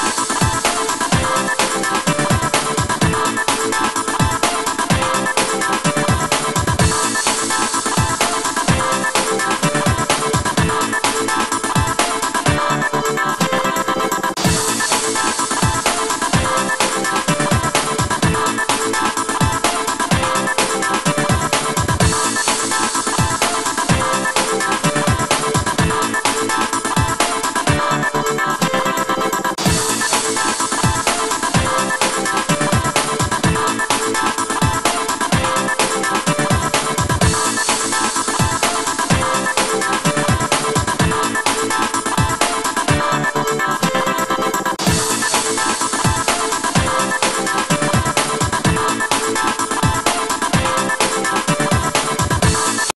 Bye.